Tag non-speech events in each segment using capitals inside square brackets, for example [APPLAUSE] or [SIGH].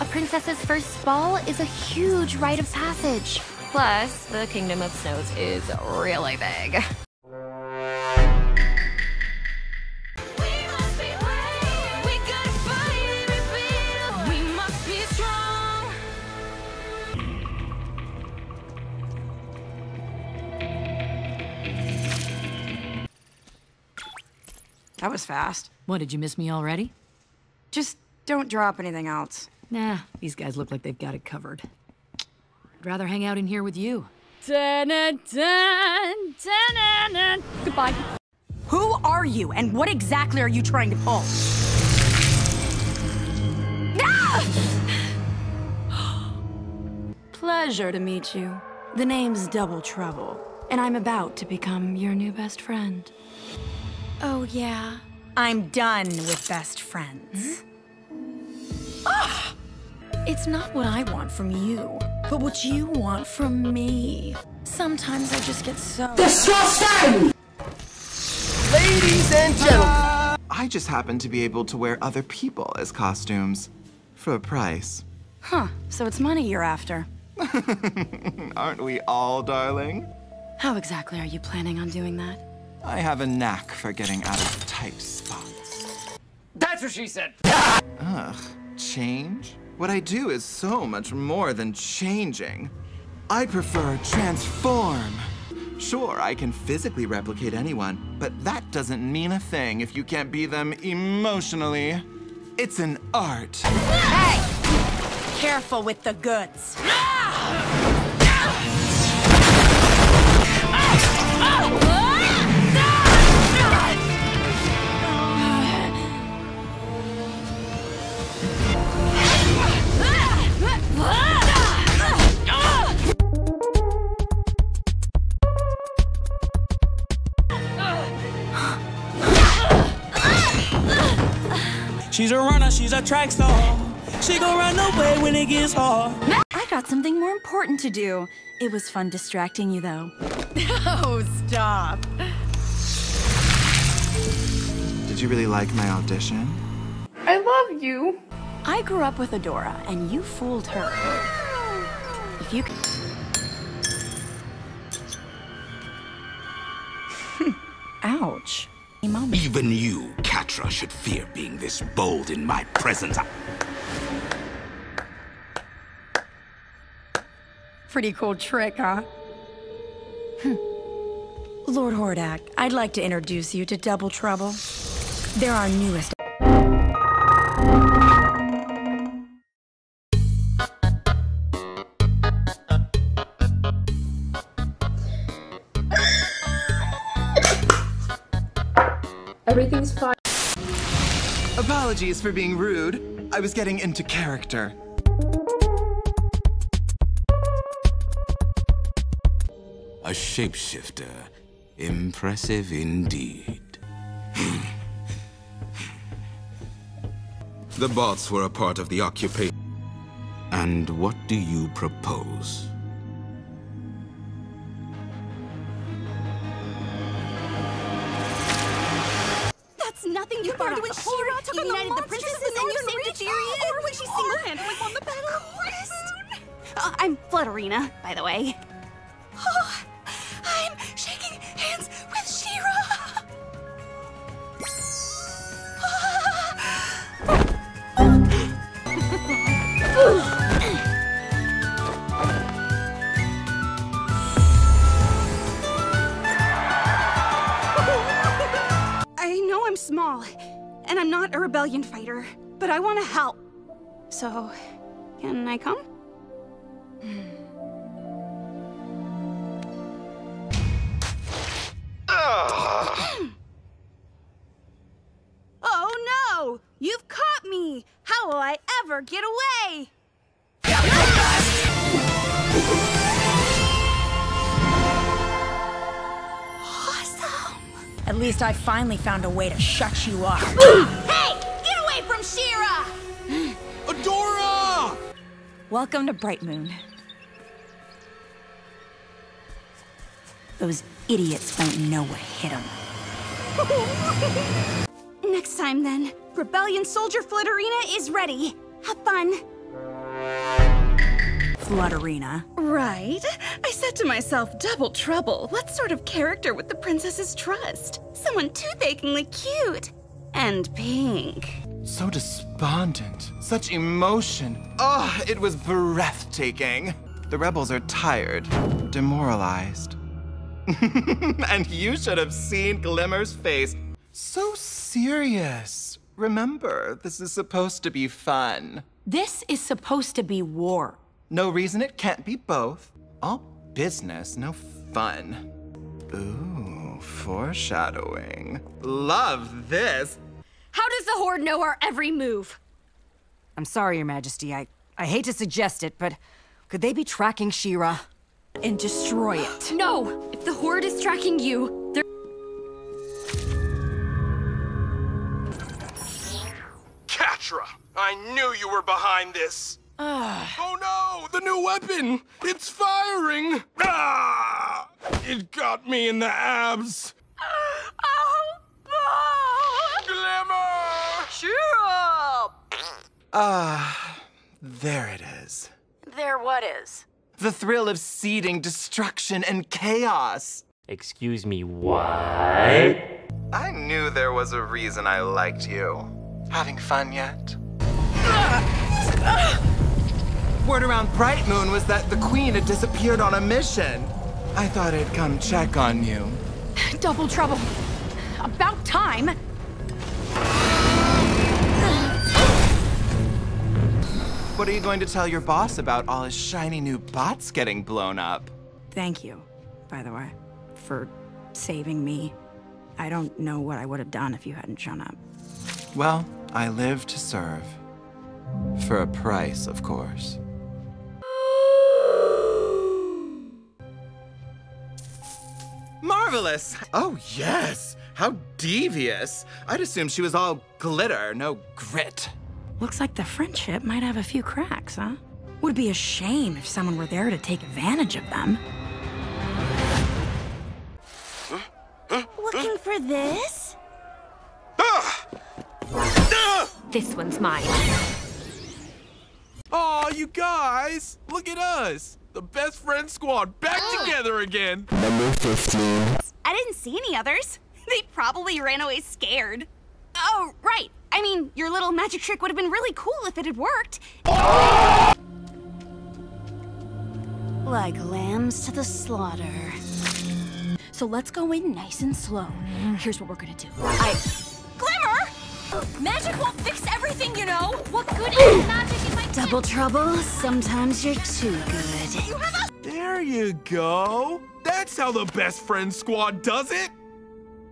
A princess's first ball is a huge rite of passage. Plus, the Kingdom of Snows is really big. That was fast. What, did you miss me already? Just don't drop anything else. Nah, these guys look like they've got it covered. I'd rather hang out in here with you. Goodbye. Who are you, and what exactly are you trying to pull? [GASPS] Pleasure to meet you. The name's Double Trouble, and I'm about to become your new best friend. Oh, yeah. I'm done with best friends. Hmm? It's not what I want from you, but what you want from me. Sometimes I just get so. DISGUSTING! Ladies and gentlemen, I just happen to be able to wear other people as costumes for a price. Huh, so it's money you're after. [LAUGHS] Aren't we all, darling? How exactly are you planning on doing that? I have a knack for getting out of tight spots. That's what she said. Ugh, change? What I do is so much more than changing. I prefer transform. Sure, I can physically replicate anyone, but that doesn't mean a thing if you can't be them emotionally. It's an art. Hey! Careful with the goods. Ah! She's a runner, she's a track star. She gon' run away when it gets hard. I got something more important to do. It was fun distracting you, though. [LAUGHS] Oh, stop. Did you really like my audition? I love you. I grew up with Adora, and you fooled her. If you. [LAUGHS] Ouch. A moment. Even you, Catra, should fear being this bold in my presence. Pretty cool trick, huh? Hmm. Lord Hordak, I'd like to introduce you to Double Trouble. They're our newest. Apologies for being rude. I was getting into character. A shapeshifter. Impressive indeed. the bots were a part of the occupation. And what do you propose? Nothing you brought when She-Ra took united the princesses and then you saved Etheria. Or when she single-handedly won the battle. Uh, I'm Flutterina, by the way. Rebellion fighter, but I want to help. So, can I come? [SIGHS] Oh no! You've caught me! How will I ever get away? Awesome! At least I finally found a way to shut you up. [GASPS] [GASPS] [GASPS] Welcome to Bright Moon. Those idiots won't know what hit them. [LAUGHS] Next time then, Rebellion Soldier Flutterina is ready. Have fun. Flutterina. Right. I said to myself, double trouble. What sort of character would the princess's trust? Someone toothachingly cute. And pink. So despondent. Such emotion. Oh, it was breathtaking. The rebels are tired, demoralized. [LAUGHS] and you should have seen Glimmer's face. So serious. Remember, this is supposed to be fun. This is supposed to be war. No reason it can't be both. All business, no fun. Ooh, foreshadowing. Love this. How does the Horde know our every move? I'm sorry, Your Majesty. I, I hate to suggest it, but could they be tracking She-Ra? And destroy it. No! If the Horde is tracking you, they're. Catra, I knew you were behind this. oh no, the new weapon! It's firing! Ah! It got me in the abs. Glimmer! She-Ra! Ah, there it is. There what is? The thrill of seeding destruction and chaos. Excuse me, what? I knew there was a reason I liked you. Having fun yet? Word around Bright Moon was that the Queen had disappeared on a mission. I thought I'd come check on you. [LAUGHS] Double trouble. About time. What are you going to tell your boss about all his shiny new bots getting blown up? Thank you, by the way, for saving me. I don't know what I would have done if you hadn't shown up. Well, I live to serve. For a price, of course. Marvelous! Oh, yes! How devious! I'd assume she was all glitter, no grit. Looks like the friendship might have a few cracks, huh? Would be a shame if someone were there to take advantage of them. Looking for this? This one's mine. Aw, you guys! Look at us! The best friend squad back oh. together again! Number 15. I didn't see any others. [LAUGHS] They probably ran away scared. Oh, right. I mean, your little magic trick would have been really cool if it had worked. Like lambs to the slaughter. So let's go in nice and slow. Here's what we're gonna do. I. Glimmer! Magic won't fix everything, you know! What good is magic if I Double trouble, sometimes you're too good. You have a. There you go! That's how the best friend squad does it!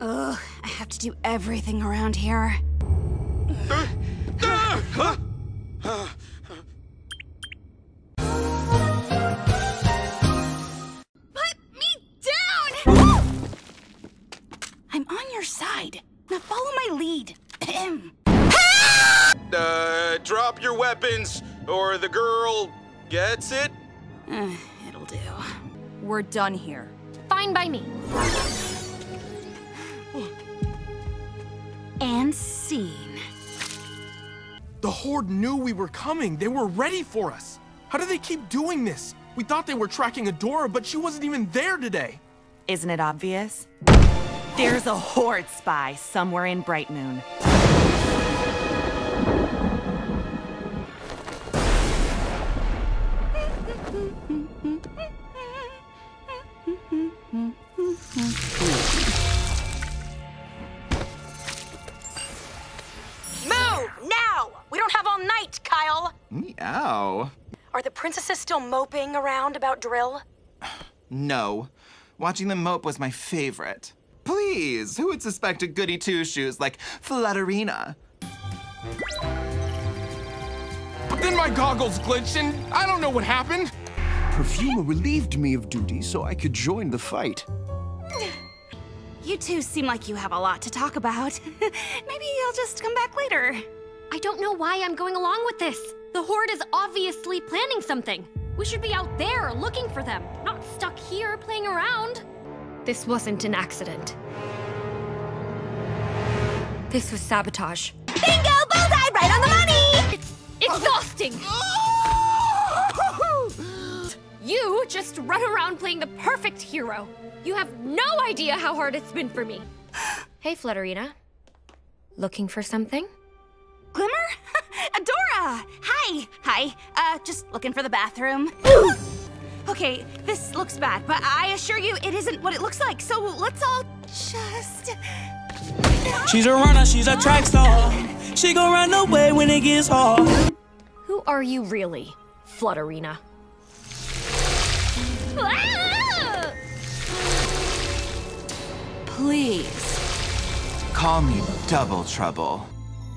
Ugh, I have to do everything around here. Or the girl gets it? Eh, [SIGHS] It'll do. We're done here. Fine by me. And scene. The Horde knew we were coming. They were ready for us. How do they keep doing this? We thought they were tracking Adora, but she wasn't even there today. Isn't it obvious? There's a Horde spy somewhere in Bright Moon. Meow. Are the princesses still moping around about drill? [SIGHS] No. Watching them mope was my favorite. Please, who would suspect a goody two-shoes like Flutterina? But then my goggles glitched and I don't know what happened. Perfuma relieved me of duty so I could join the fight. [SIGHS] You two seem like you have a lot to talk about. [LAUGHS] Maybe I'll just come back later. I don't know why I'm going along with this. The Horde is obviously planning something. We should be out there looking for them, not stuck here playing around. This wasn't an accident. This was sabotage. Bingo! Bullseye! Right on the money! It's exhausting! [LAUGHS] You just run around playing the perfect hero. You have no idea how hard it's been for me. [GASPS] hey, Flutterina. Looking for something? Glimmer? [LAUGHS] Adora! Hi! Hi. Uh, just looking for the bathroom. okay, this looks bad, but I assure you it isn't what it looks like, so let's all just... She's a runner, she's a track star. She gon' run away when it gets hard. Who are you really, Flutterina? Please. Call me Double Trouble.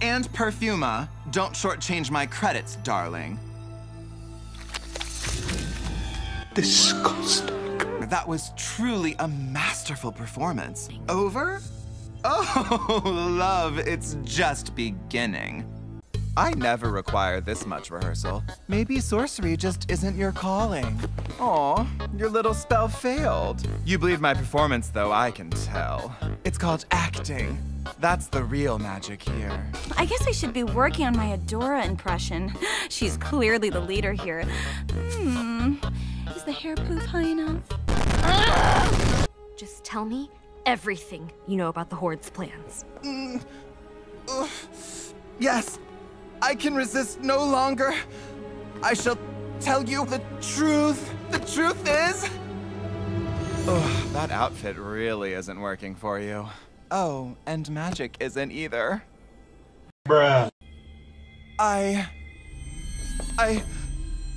And Perfuma, don't shortchange my credits, darling. Disgusting. That was truly a masterful performance. Over? [LAUGHS] Oh, love, it's just beginning. I never require this much rehearsal. Maybe sorcery just isn't your calling. Aw, your little spell failed. You believe my performance, though, I can tell. It's called acting. That's the real magic here. I guess I should be working on my Adora impression. [GASPS] She's clearly the leader here. Hmm. Is the hair poof high enough? [GASPS] Just tell me everything you know about the Horde's plans. Mm. Ugh. Yes, I can resist no longer. I shall tell you the truth. The truth is... Ugh, that outfit really isn't working for you. Oh, and magic isn't either. Bruh. I... I...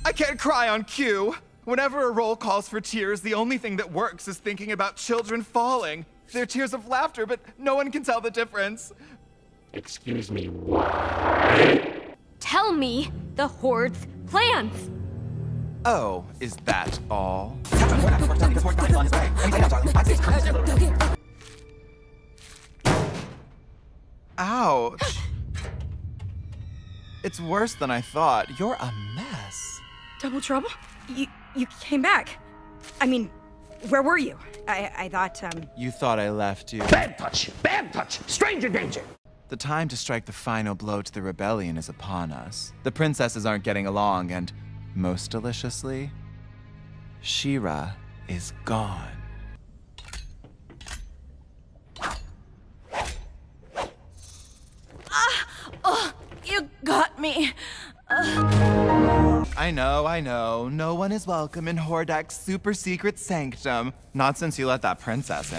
I can't cry on cue. Whenever a role calls for tears, the only thing that works is thinking about children falling. They're tears of laughter, but no one can tell the difference. Excuse me, Tell me the Horde's plans. Oh, is that all? Ouch. It's worse than I thought. You're a mess. Double trouble? You you came back. I mean, where were you? I I thought um You thought I left you. Bad touch! Bad touch! Stranger danger! The time to strike the final blow to the rebellion is upon us. The princesses aren't getting along, and most deliciously, She-Ra is gone. Ah! Oh, you got me. I know, I know. No one is welcome in Hordak's super secret sanctum. Not since you let that princess in.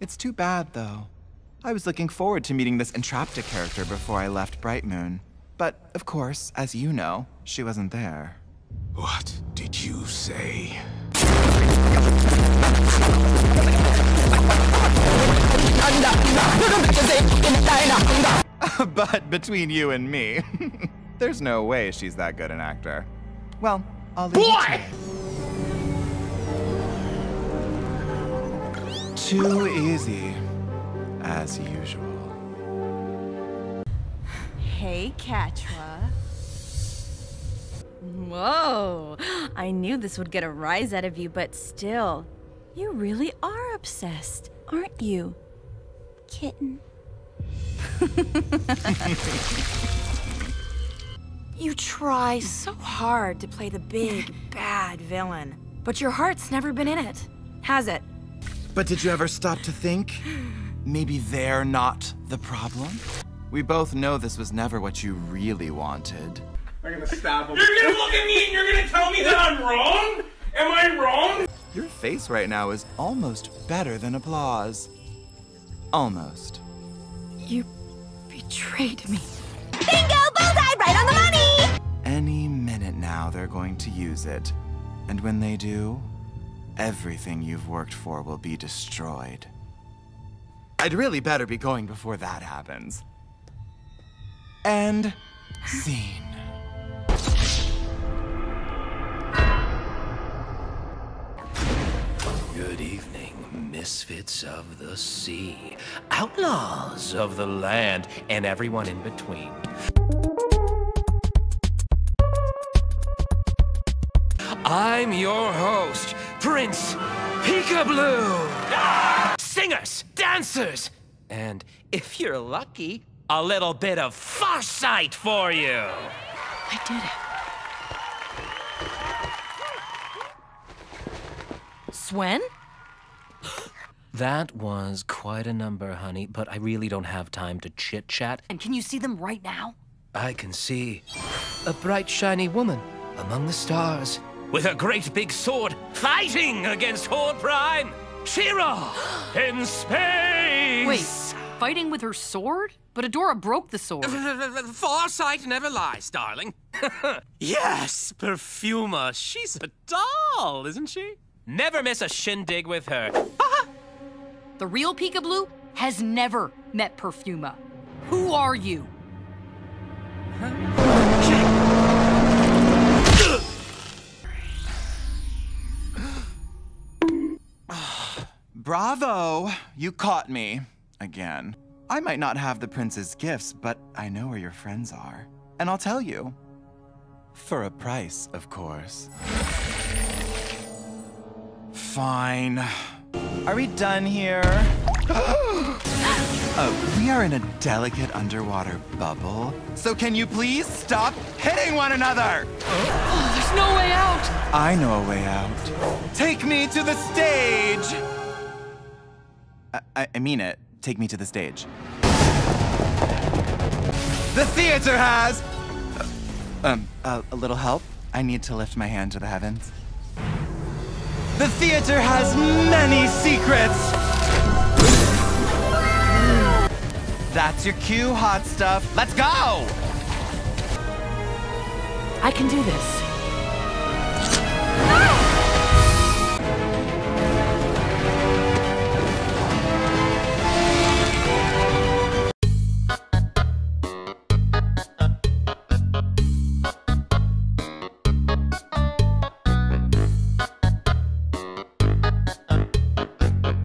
It's too bad, though. I was looking forward to meeting this Entrapta character before I left Bright Moon. But, of course, as you know, she wasn't there. What did you say? [LAUGHS] but between you and me, [LAUGHS] there's no way she's that good an actor. Well, I'll leave Boy! it to you. Too easy, as usual. Hey, Catra. Whoa, I knew this would get a rise out of you, but still, you really are obsessed, aren't you, kitten? you try so hard to play the big bad villain, but your heart's never been in it, has it? But did you ever stop to think? Maybe they're not the problem? We both know this was never what you really wanted. I'm gonna stab him. You're gonna look at me and you're gonna tell me that I'm wrong? Am I wrong? Your face right now is almost better than applause. Almost. You betrayed me. Bingo! Bullseye! Right on the money! Any minute now, they're going to use it. And when they do, everything you've worked for will be destroyed. I'd really better be going before that happens. End scene. Good evening, misfits of the sea, outlaws of the land, and everyone in between. I'm your host, Prince Peekablue! Singers, dancers, and if you're lucky, A little bit of farsight for you. I did it. Swen? That was quite a number, honey, but I really don't have time to chit chat. And can you see them right now? I can see a bright, shiny woman among the stars with a great big sword fighting against Horde Prime. She-Ra in space. Wait, fighting with her sword? But Adora broke the sword. [LAUGHS] Farsight never lies, darling. [LAUGHS] yes, Perfuma. She's a doll, isn't she? Never miss a shindig with her. [LAUGHS] The real Peekablue has never met Perfuma. Who are you? [SIGHS] Bravo! You caught me. Again. I might not have the prince's gifts, but I know where your friends are. And I'll tell you. For a price, of course. Fine. Are we done here? [GASPS] oh, we are in a delicate underwater bubble. So can you please stop hitting one another? Oh, There's no way out! I know a way out. Take me to the stage! I, I, mean it. Take me to the stage. The theater has... Uh, um, uh, a little help? I need to lift my hand to the heavens. The theater has many secrets! That's your cue, hot stuff. Let's go! I can do this. Ah!